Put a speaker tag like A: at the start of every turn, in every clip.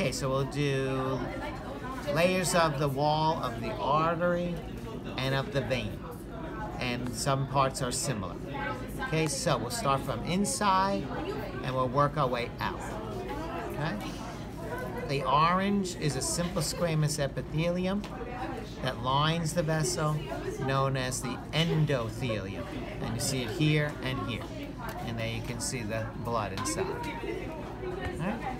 A: Okay, so we'll do layers of the wall of the artery and of the vein. And some parts are similar. Okay, so we'll start from inside and we'll work our way out. Okay? The orange is a simple squamous epithelium that lines the vessel, known as the endothelium. And you see it here and here. And there you can see the blood inside. Right?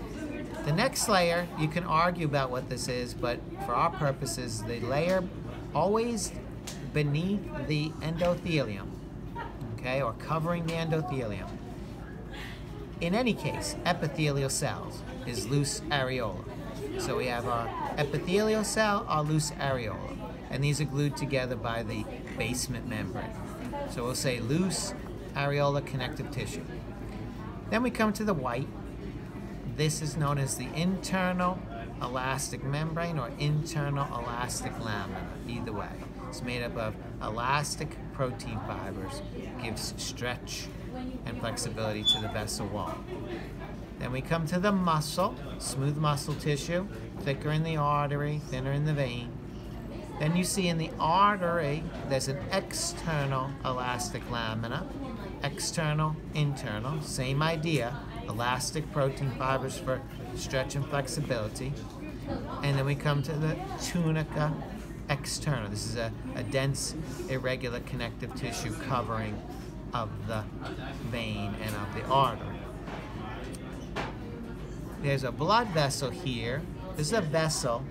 A: The next layer, you can argue about what this is, but for our purposes, the layer always beneath the endothelium, okay, or covering the endothelium. In any case, epithelial cells is loose areola. So we have our epithelial cell, our loose areola, and these are glued together by the basement membrane. So we'll say loose areola connective tissue. Then we come to the white. This is known as the internal elastic membrane or internal elastic lamina, either way. It's made up of elastic protein fibers, gives stretch and flexibility to the vessel wall. Then we come to the muscle, smooth muscle tissue, thicker in the artery, thinner in the vein. Then you see in the artery, there's an external elastic lamina, external, internal, same idea, elastic protein fibers for stretch and flexibility. And then we come to the tunica externa. This is a, a dense, irregular connective tissue covering of the vein and of the artery. There's a blood vessel here. This is a vessel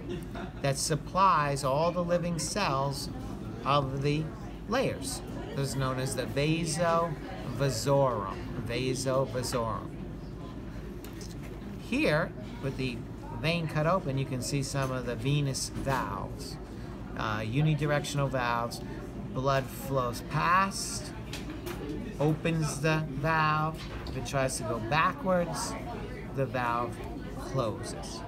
A: that supplies all the living cells of the layers. This is known as the vasovasorum. Vasa vasorum. Here, with the vein cut open, you can see some of the venous valves. Uh, unidirectional valves. Blood flows past, opens the valve. If it tries to go backwards, the valve closes.